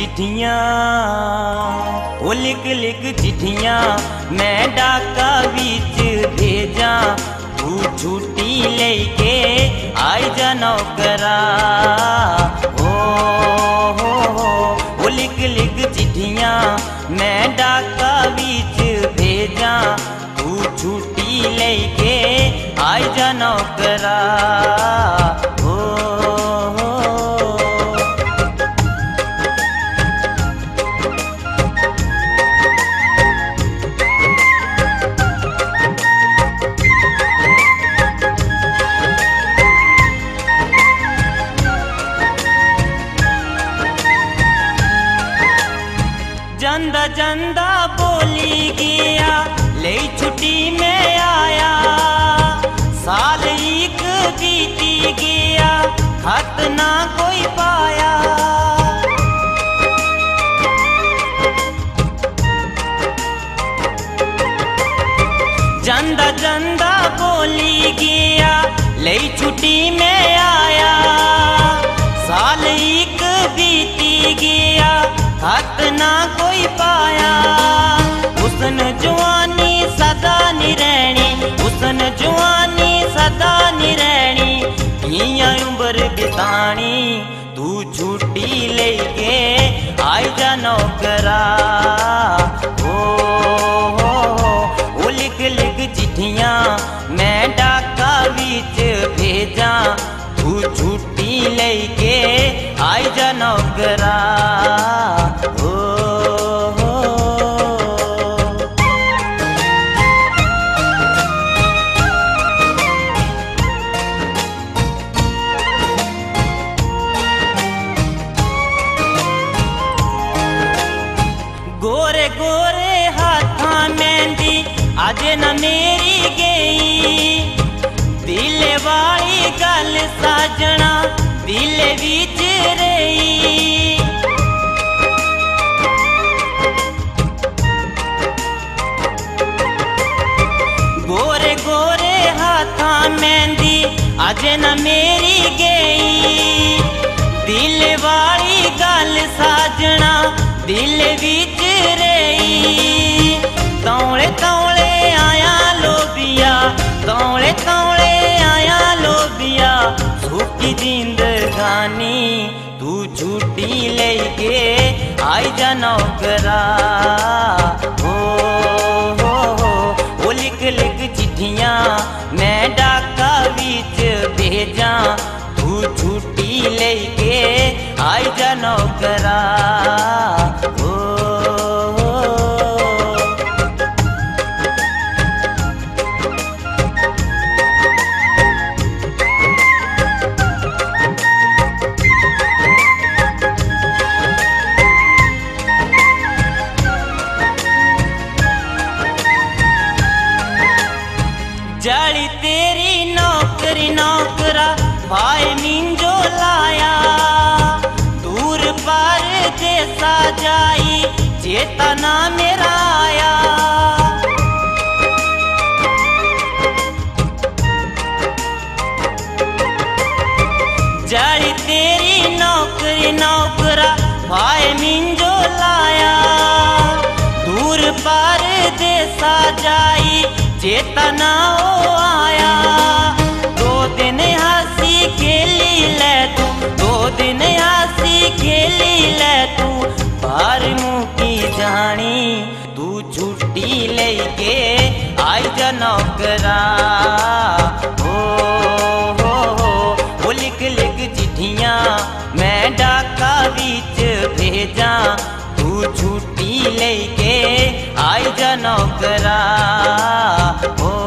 चिठिया वो लिख लिख चिट्ठियाँ, मैं डाका बीच भेजा तू छुट्टी लेके आई जा नौकरा। ओ, हो हो, वो लिख लिख चिठिया मैं डाका बीच भेजा तू छुट्टी लेके आई जा नौकरा। जंदा जंदा बोली गया ले छुट्टी में आया। साल एक बीती गया, खत ना कोई पाया। जंदा जंदा बोली गया ले छुट्टी में आया। साल एक बीती गया हक ना कोई पाया। हुसन जवानी सदा नी रहनी हुसन जवानी सदा नी रहनी इयाँ उम्र बितानी, तू छुट्टी लेके आई जा नौकरा। ओ, हो हो लिख लिख चिट्ठियाँ मैं डाका बीच भेजा, तू छुट्टी लेके आई जा नौकरा। गोरे हाथा मेहंदी, आज न मेरी गई। दिल वाली गल साजना, दिल विच रही गोरे गोरे हाथा मेहंदी, आज न मेरी गई। दिल वाली गल साजना, दिल विच रही तौले तौले आया लोबिया, तौले तौले आया लोबिया, सुखी जिंदगानी तू छुट्टी लेके आई जा नौकरा। ओ हो हो ओ लिख लिख चिट्ठियाँ, मैं डाका बीच भेजा, तू छुट्टी लेके आई जा नौकरा। जाली तेरी नौकरी नौकरा, भाई मिंजो लाया। दूर पार जैसा जाई चेतना मेरा आया। जाली तेरी नौकरी नौकरा, भाई मिंजो लाया। दूर पार देसा जाई चेतना ओ आया। दो दिन हँसी खेली ले तू, दो दिन हँसी खेली ले तू। बार मुँह की जानी तू छुट्टी लेके आई जा नौकरा। ओ हो हो ओ लिख लिख चिट्ठियाँ मैं डाका बीच भेजा। तू छुट्टी लेके आई जा नौकरा। Oh.